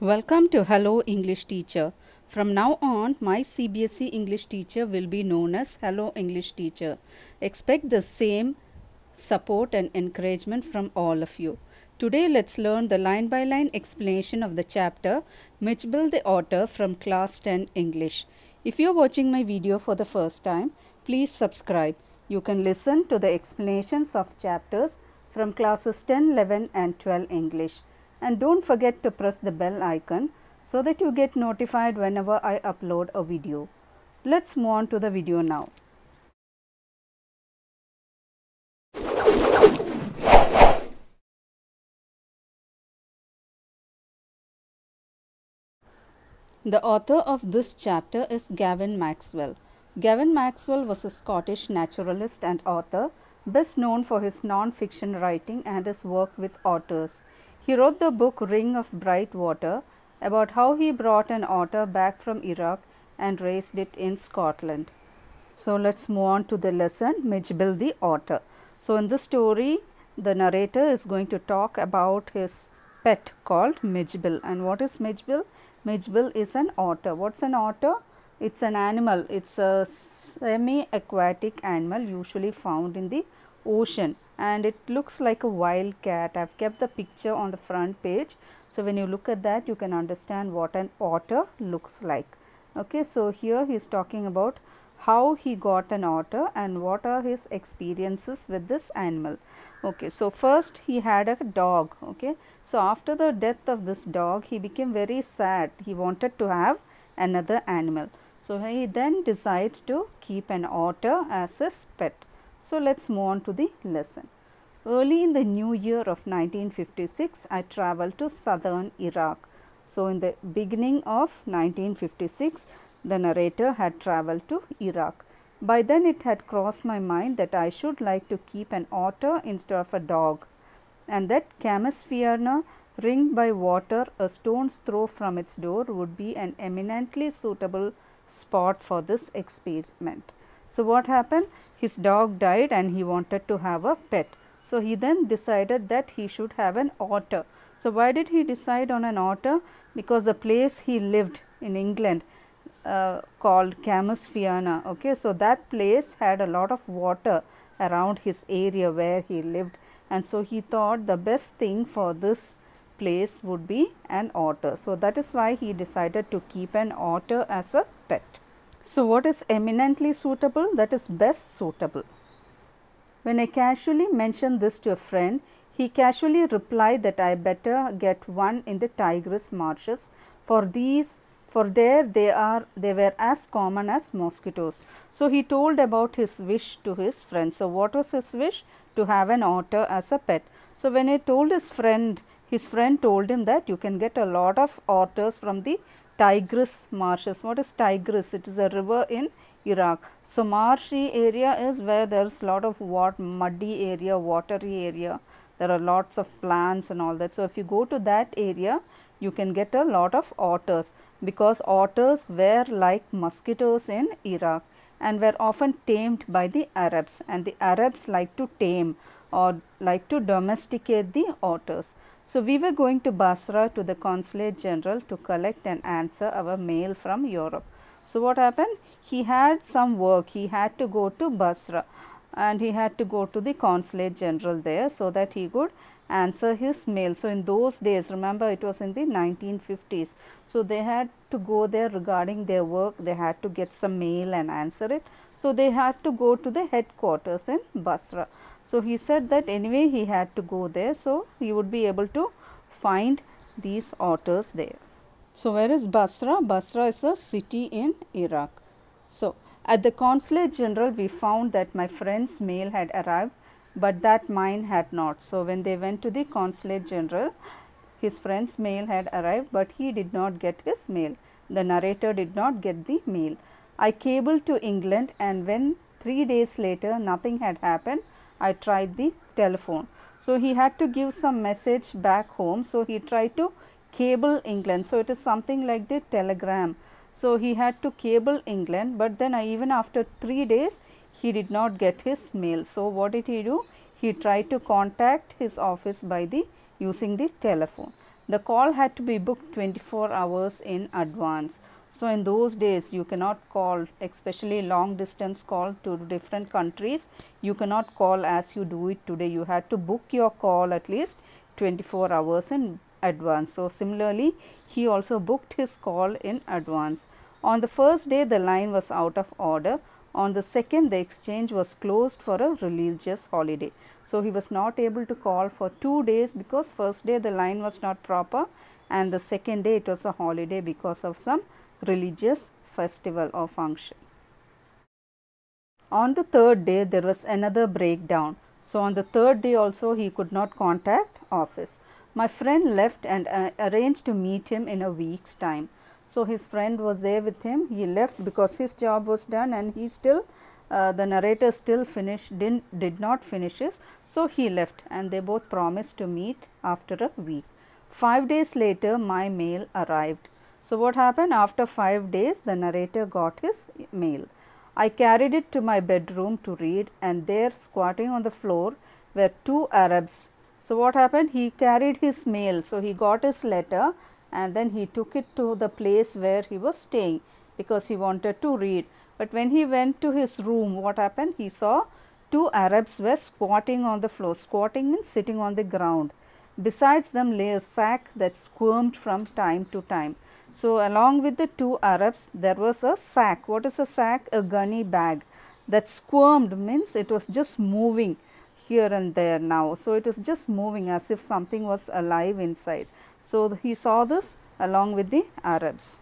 Welcome to Hello English Teacher. From now on, my CBSE English teacher will be known as Hello English Teacher. Expect the same support and encouragement from all of you. Today, let's learn the line by line explanation of the chapter Mijbil the Otter from Class 10 English. If you're watching my video for the first time, please subscribe. You can listen to the explanations of chapters from classes 10, 11 and 12 English. And don't forget to press the bell icon so that you get notified whenever I upload a video. Let's move on to the video now. The author of this chapter is Gavin Maxwell. Gavin Maxwell was a Scottish naturalist and author, best known for his non fiction writing and his work with otters. He wrote the book Ring of Bright Water about how he brought an otter back from Iraq and raised it in Scotland. So let's move on to the lesson Mijbil the otter. So in this story, the narrator is going to talk about his pet called Mijbil. And what is Mijbil? Mijbil is an otter. What's an otter? It's an animal. It's a semi-aquatic animal usually found in the ocean and it looks like a wild cat. I've kept the picture on the front page. So when you look at that, you can understand what an otter looks like. Okay, so here he is talking about how he got an otter and what are his experiences with this animal. Okay, so first he had a dog. Okay, so after the death of this dog, he became very sad. He wanted to have another animal. So he then decides to keep an otter as his pet. So let's move on to the lesson. Early in the new year of 1956, I traveled to southern Iraq. So in the beginning of 1956, the narrator had traveled to Iraq. By then it had crossed my mind that I should like to keep an otter instead of a dog and that Camusfearna ringed by water a stone's throw from its door would be an eminently suitable spot for this experiment. So, what happened? His dog died and he wanted to have a pet. So, he then decided that he should have an otter. So, why did he decide on an otter? Because the place he lived in England uh, called Camusfearna. Okay, so that place had a lot of water around his area where he lived, and so he thought the best thing for this place would be an otter. So that is why he decided to keep an otter as a pet. So what is eminently suitable? That is best suitable. When I casually mentioned this to a friend, he casually replied that I better get one in the Tigris marshes for these for there they are they were as common as mosquitoes. So he told about his wish to his friend. So what was his wish? To have an otter as a pet. So when he told his friend, his friend told him that you can get a lot of otters from the Tigris marshes. What is Tigris? It is a river in Iraq. So marshy area is where there is lot of what muddy area, watery area. There are lots of plants and all that. So if you go to that area, you can get a lot of otters because otters were like mosquitoes in Iraq and were often tamed by the Arabs and the Arabs like to tame or like to domesticate the otters. So, we were going to Basra to the consulate general to collect and answer our mail from Europe. So, what happened? He had some work, he had to go to Basra and he had to go to the consulate general there so that he could answer his mail. So, in those days remember it was in the 1950s. So, they had to go there regarding their work they had to get some mail and answer it. So, they had to go to the headquarters in Basra. So, he said that anyway he had to go there. So, he would be able to find these otters there. So, where is Basra? Basra is a city in Iraq. So, at the consulate general we found that my friend's mail had arrived but that mine had not. So, when they went to the consulate general, his friend's mail had arrived, but he did not get his mail. The narrator did not get the mail. I cabled to England and when three days later nothing had happened, I tried the telephone. So, he had to give some message back home. So, he tried to cable England. So, it is something like the telegram. So, he had to cable England, but then I, even after 3 days he did not get his mail. So, what did he do? He tried to contact his office by the using the telephone. The call had to be booked 24 hours in advance. So, in those days you cannot call especially long distance call to different countries, you cannot call as you do it today, you had to book your call at least 24 hours in advance. So, similarly he also booked his call in advance. On the first day the line was out of order, on the second the exchange was closed for a religious holiday. So, he was not able to call for 2 days because first day the line was not proper and the second day it was a holiday because of some religious festival or function. On the third day there was another breakdown. So, on the third day also he could not contact office. My friend left and uh, arranged to meet him in a week's time. So, his friend was there with him. He left because his job was done and he still uh, the narrator still finished didn't did not finish his. So, he left and they both promised to meet after a week. 5 days later my mail arrived. So, what happened after 5 days the narrator got his mail. I carried it to my bedroom to read and there squatting on the floor were two Arabs. So, what happened? He carried his mail. So, he got his letter and then he took it to the place where he was staying because he wanted to read. But when he went to his room, what happened? He saw two Arabs were squatting on the floor. Squatting means sitting on the ground. Besides them lay a sack that squirmed from time to time. So, along with the two Arabs, there was a sack. What is a sack? A gunny bag that squirmed means it was just moving here and there now. So, it was just moving as if something was alive inside. So, he saw this along with the Arabs.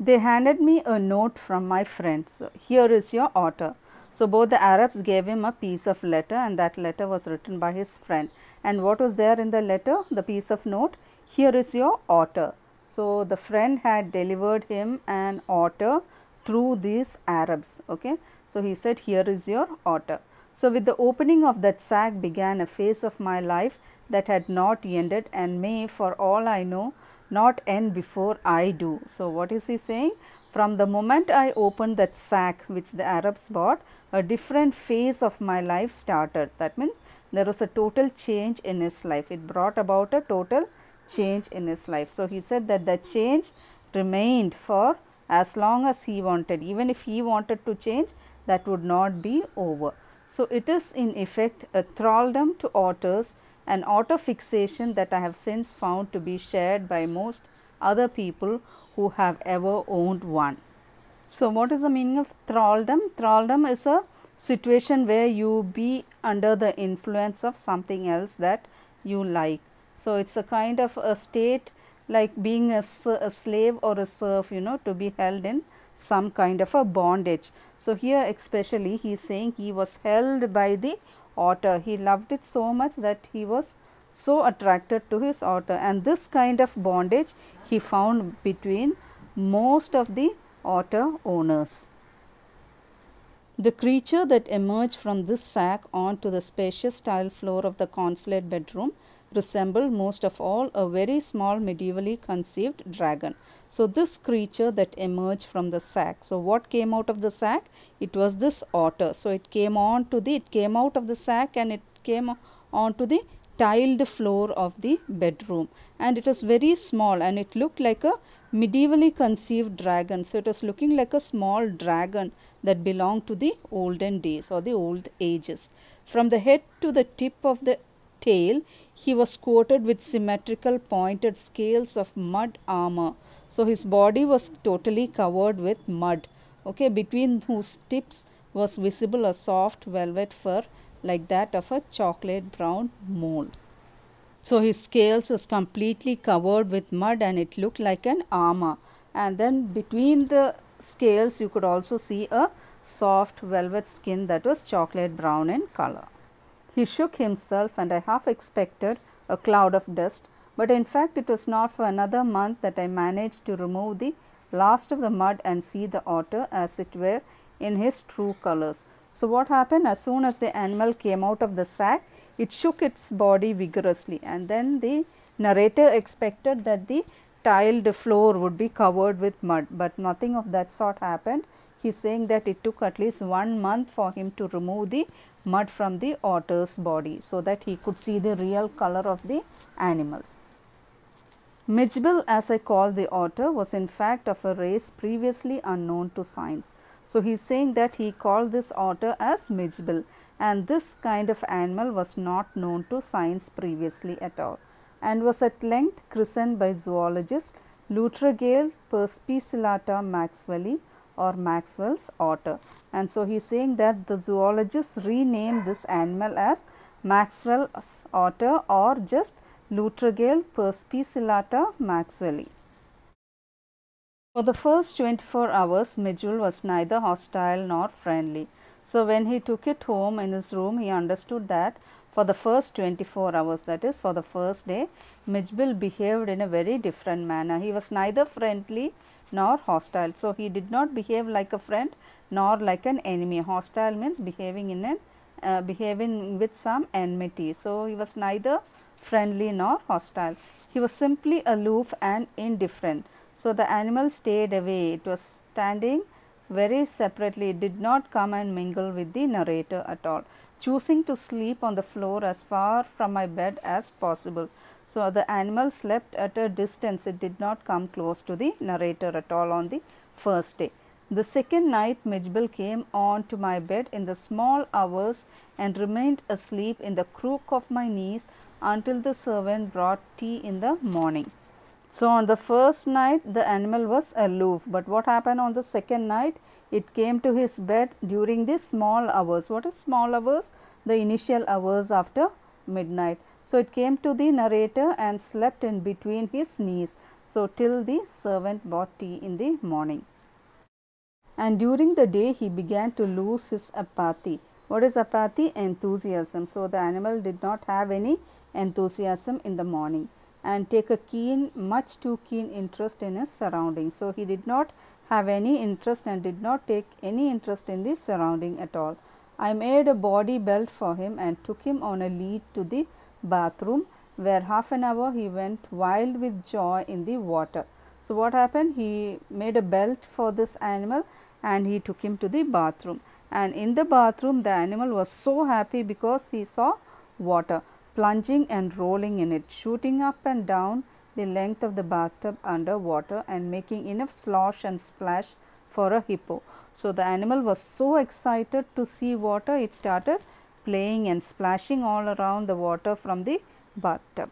They handed me a note from my friend. So, here is your otter. So, both the Arabs gave him a piece of letter and that letter was written by his friend. And what was there in the letter? The piece of note, here is your otter. So, the friend had delivered him an otter through these Arabs. Okay. So, he said, here is your otter. So, with the opening of that sack began a phase of my life that had not ended and may for all I know not end before I do. So, what is he saying? From the moment I opened that sack which the Arabs bought, a different phase of my life started. That means, there was a total change in his life. It brought about a total change in his life. So, he said that the change remained for as long as he wanted. Even if he wanted to change, that would not be over. So, it is in effect a thraldom to otters an otter fixation that I have since found to be shared by most other people who have ever owned one. So, what is the meaning of thraldom? Thraldom is a situation where you be under the influence of something else that you like. So, it is a kind of a state like being a, a slave or a serf you know to be held in some kind of a bondage. So, here especially he is saying he was held by the otter. He loved it so much that he was so attracted to his otter and this kind of bondage he found between most of the otter owners. The creature that emerged from this sack onto the spacious tile floor of the consulate bedroom resembled most of all a very small medievally conceived dragon. So, this creature that emerged from the sack. So, what came out of the sack? It was this otter. So, it came on to the, it came out of the sack and it came on to the tiled floor of the bedroom and it was very small and it looked like a medievally conceived dragon. So, it was looking like a small dragon that belonged to the olden days or the old ages. From the head to the tip of the tail, he was coated with symmetrical pointed scales of mud armor. So, his body was totally covered with mud, okay, between whose tips was visible a soft velvet fur like that of a chocolate brown mole. So, his scales was completely covered with mud and it looked like an armor and then between the scales you could also see a soft velvet skin that was chocolate brown in color. He shook himself and I half expected a cloud of dust, but in fact it was not for another month that I managed to remove the last of the mud and see the otter as it were in his true colors. So, what happened as soon as the animal came out of the sack, it shook its body vigorously and then the narrator expected that the tiled floor would be covered with mud, but nothing of that sort happened. He is saying that it took at least one month for him to remove the mud from the otter's body so that he could see the real color of the animal. Mijbil, as I call the otter, was in fact of a race previously unknown to science. So, he is saying that he called this otter as Mijbil and this kind of animal was not known to science previously at all and was at length christened by zoologist Lutrogale perspicillata maxwelli or Maxwell's otter. And so, he is saying that the zoologists renamed this animal as Maxwell's otter or just Lutrogale perspicillata maxwelli. For the first 24 hours, Mijbil was neither hostile nor friendly. So, when he took it home in his room, he understood that for the first 24 hours, that is for the first day, Mijbil behaved in a very different manner. He was neither friendly nor hostile. So, he did not behave like a friend nor like an enemy. Hostile means behaving in an uh, behaving with some enmity. So, he was neither friendly nor hostile. He was simply aloof and indifferent. So, the animal stayed away. It was standing very separately. It did not come and mingle with the narrator at all. Choosing to sleep on the floor as far from my bed as possible. So, the animal slept at a distance. It did not come close to the narrator at all on the first day. The second night Mijbil came on to my bed in the small hours and remained asleep in the crook of my knees until the servant brought tea in the morning. So, on the first night the animal was aloof, but what happened on the second night? It came to his bed during the small hours. What is small hours? The initial hours after midnight. So, it came to the narrator and slept in between his knees. So, till the servant brought tea in the morning. And during the day he began to lose his apathy. What is apathy? Enthusiasm. So, the animal did not have any enthusiasm in the morning and take a keen, much too keen interest in his surroundings. So, he did not have any interest and did not take any interest in the surrounding at all. I made a body belt for him and took him on a lead to the bathroom where half an hour he went wild with joy in the water. So, what happened? He made a belt for this animal and he took him to the bathroom and in the bathroom the animal was so happy because he saw water plunging and rolling in it, shooting up and down the length of the bathtub under water and making enough slosh and splash for a hippo. So, the animal was so excited to see water, it started playing and splashing all around the water from the bathtub.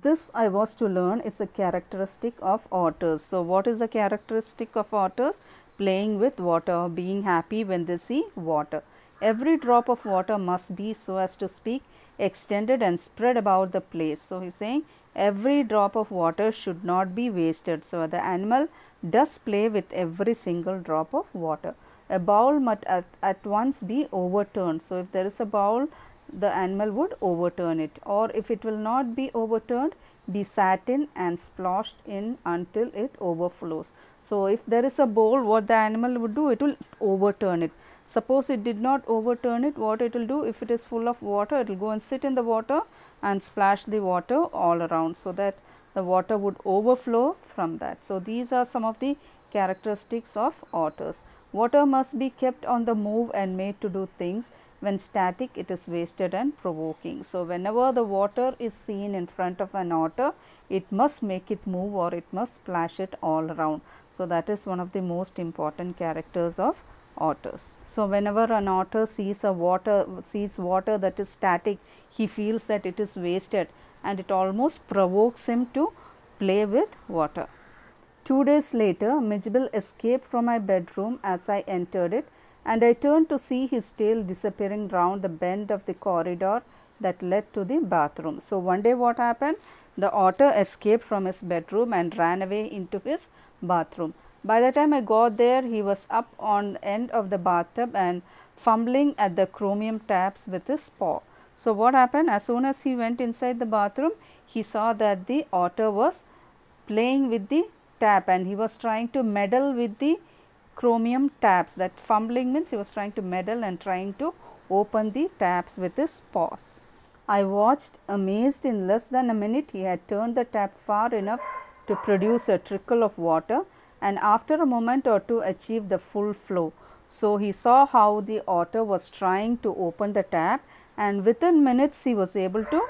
This I was to learn is a characteristic of otters. So, what is the characteristic of otters? Playing with water, being happy when they see water. Every drop of water must be so as to speak extended and spread about the place. So, he is saying every drop of water should not be wasted. So, the animal does play with every single drop of water. A bowl must at, at once be overturned. So, if there is a bowl the animal would overturn it or if it will not be overturned be sat in and splashed in until it overflows. So, if there is a bowl what the animal would do it will overturn it. Suppose it did not overturn it what it will do if it is full of water it will go and sit in the water and splash the water all around. So, that the water would overflow from that. So, these are some of the characteristics of otters. Water must be kept on the move and made to do things when static it is wasted and provoking. So, whenever the water is seen in front of an otter, it must make it move or it must splash it all around. So, that is one of the most important characters of otters. So, whenever an otter sees a water sees water that is static, he feels that it is wasted and it almost provokes him to play with water. Two days later, Mijbil escaped from my bedroom as I entered it and I turned to see his tail disappearing round the bend of the corridor that led to the bathroom. So, one day what happened? The otter escaped from his bedroom and ran away into his bathroom. By the time I got there, he was up on the end of the bathtub and fumbling at the chromium taps with his paw. So, what happened? As soon as he went inside the bathroom, he saw that the otter was playing with the tap and he was trying to meddle with the chromium taps that fumbling means he was trying to meddle and trying to open the taps with his paws. I watched amazed in less than a minute he had turned the tap far enough to produce a trickle of water and after a moment or two achieved the full flow. So, he saw how the otter was trying to open the tap and within minutes he was able to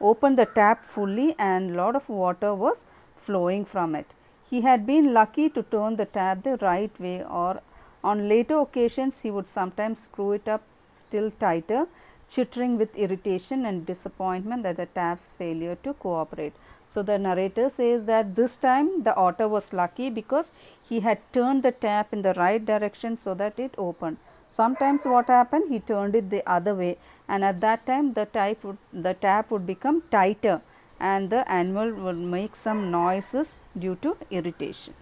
open the tap fully and lot of water was flowing from it. He had been lucky to turn the tap the right way or on later occasions he would sometimes screw it up still tighter chittering with irritation and disappointment at the tap's failure to cooperate. So, the narrator says that this time the otter was lucky because he had turned the tap in the right direction so that it opened. Sometimes what happened he turned it the other way and at that time the, would, the tap would become tighter and the animal would make some noises due to irritation.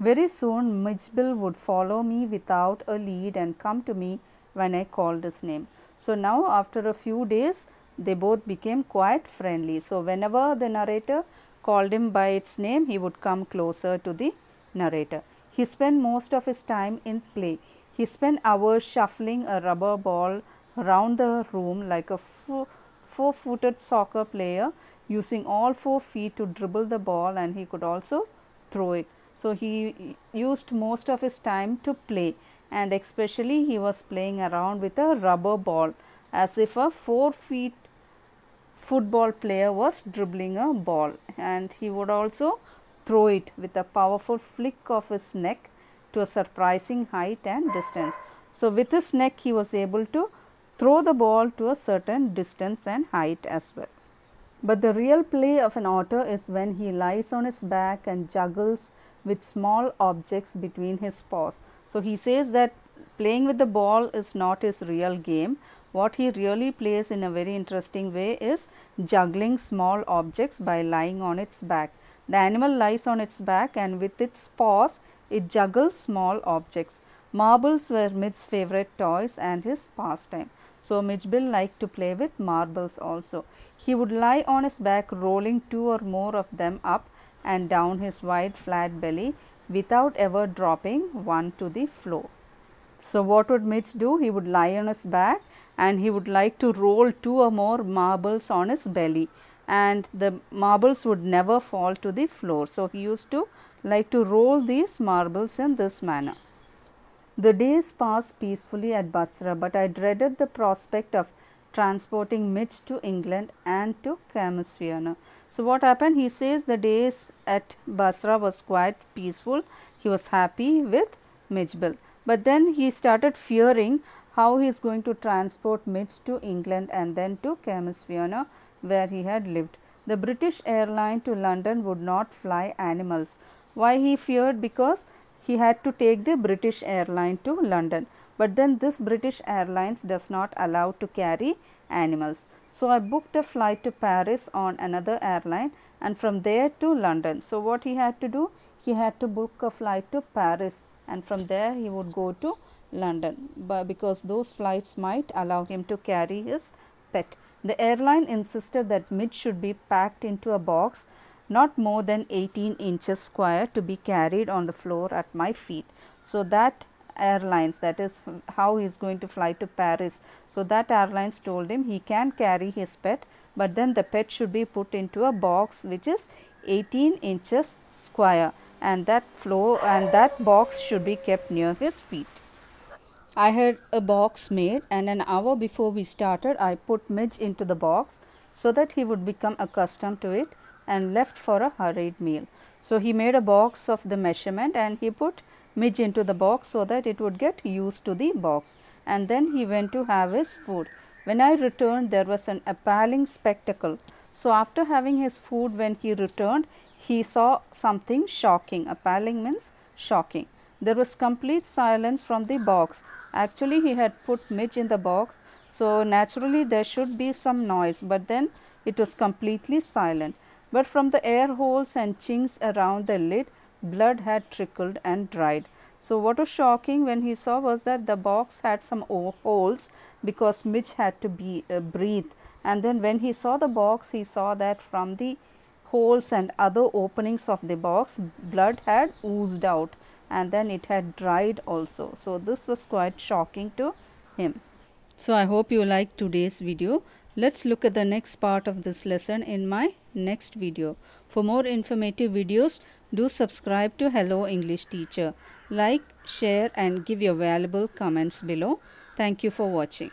Very soon Mijbil would follow me without a lead and come to me when I called his name. So, now after a few days they both became quite friendly. So, whenever the narrator called him by its name he would come closer to the narrator. He spent most of his time in play. He spent hours shuffling a rubber ball around the room like a four footed soccer player using all four feet to dribble the ball and he could also throw it. So, he used most of his time to play and especially he was playing around with a rubber ball as if a 4 feet football player was dribbling a ball and he would also throw it with a powerful flick of his neck to a surprising height and distance. So, with his neck he was able to throw the ball to a certain distance and height as well. But the real play of an otter is when he lies on his back and juggles with small objects between his paws. So, he says that playing with the ball is not his real game. What he really plays in a very interesting way is juggling small objects by lying on its back. The animal lies on its back and with its paws it juggles small objects. Marbles were Midge's favorite toys and his pastime. So, Mijbil liked to play with marbles also. He would lie on his back rolling two or more of them up and down his wide flat belly without ever dropping one to the floor. So, what would Mitch do? He would lie on his back and he would like to roll two or more marbles on his belly and the marbles would never fall to the floor. So, he used to like to roll these marbles in this manner. The days passed peacefully at Basra, but I dreaded the prospect of transporting Midge to England and to Camusfearna. So, what happened? He says the days at Basra was quite peaceful. He was happy with Mijbil. But then he started fearing how he is going to transport Midge to England and then to Camusfearna where he had lived. The British airline to London would not fly animals. Why he feared? Because he had to take the British airline to London. But then this British Airlines does not allow to carry animals. So, I booked a flight to Paris on another airline and from there to London. So, what he had to do? He had to book a flight to Paris and from there he would go to London but because those flights might allow him to carry his pet. The airline insisted that Midge should be packed into a box not more than 18 inches square to be carried on the floor at my feet. So, that airlines that is how he is going to fly to Paris. So, that airlines told him he can carry his pet, but then the pet should be put into a box which is 18 inches square and that floor and that box should be kept near his feet. I had a box made and an hour before we started I put Midge into the box so that he would become accustomed to it and left for a hurried meal. So, he made a box of the measurement and he put Midge into the box so that it would get used to the box and then he went to have his food. When I returned there was an appalling spectacle. So, after having his food when he returned he saw something shocking. Appalling means shocking. There was complete silence from the box. Actually he had put Midge in the box so naturally there should be some noise but then it was completely silent. But from the air holes and chinks around the lid blood had trickled and dried. So, what was shocking when he saw was that the box had some holes because Mitch had to be uh, breathe and then when he saw the box he saw that from the holes and other openings of the box blood had oozed out and then it had dried also. So, this was quite shocking to him. So, I hope you liked today's video. Let's look at the next part of this lesson in my next video. For more informative videos, do subscribe to Hello English Teacher. Like, share and give your valuable comments below. Thank you for watching.